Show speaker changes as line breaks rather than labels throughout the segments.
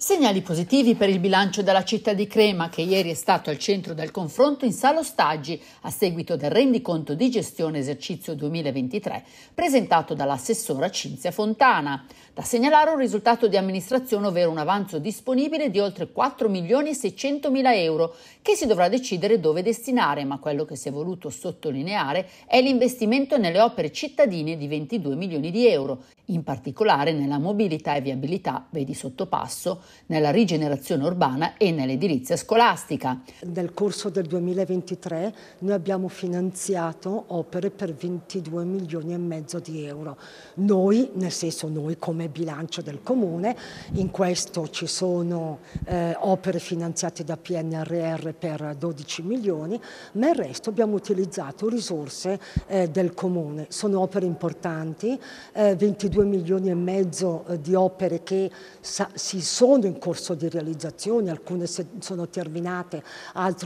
Segnali positivi per il bilancio della città di Crema, che ieri è stato al centro del confronto in sala ostaggi a seguito del rendiconto di gestione esercizio 2023 presentato dall'assessora Cinzia Fontana. Da segnalare un risultato di amministrazione, ovvero un avanzo disponibile di oltre 4 milioni e 600 mila euro, che si dovrà decidere dove destinare, ma quello che si è voluto sottolineare è l'investimento nelle opere cittadine di 22 milioni di euro, in particolare nella mobilità e viabilità, vedi sottopasso, nella rigenerazione urbana e nell'edilizia scolastica.
Nel corso del 2023 noi abbiamo finanziato opere per 22 milioni e mezzo di euro. Noi, nel senso noi come bilancio del Comune, in questo ci sono eh, opere finanziate da PNRR per 12 milioni, ma il resto abbiamo utilizzato risorse eh, del Comune. Sono opere importanti, eh, 22 milioni e mezzo eh, di opere che si sono sono in corso di realizzazione, alcune sono terminate,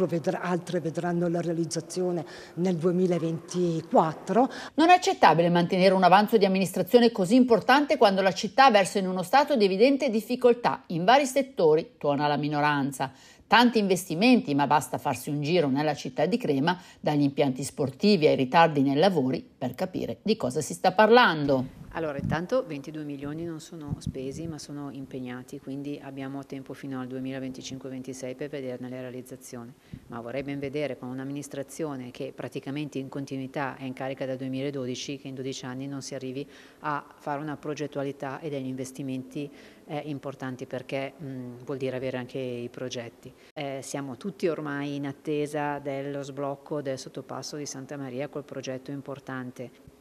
vedrà, altre vedranno la realizzazione nel 2024.
Non è accettabile mantenere un avanzo di amministrazione così importante quando la città versa in uno stato di evidente difficoltà in vari settori, tuona la minoranza. Tanti investimenti, ma basta farsi un giro nella città di Crema, dagli impianti sportivi ai ritardi nei lavori, per capire di cosa si sta parlando.
Allora, intanto 22 milioni non sono spesi ma sono impegnati, quindi abbiamo tempo fino al 2025-26 per vederne la realizzazione. Ma vorrei ben vedere con un'amministrazione che praticamente in continuità è in carica dal 2012 che in 12 anni non si arrivi a fare una progettualità e degli investimenti eh, importanti perché mh, vuol dire avere anche i progetti. Eh, siamo tutti ormai in attesa dello sblocco del sottopasso di Santa Maria col progetto importante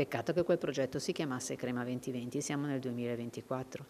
Peccato che quel progetto si chiamasse Crema 2020, siamo nel 2024.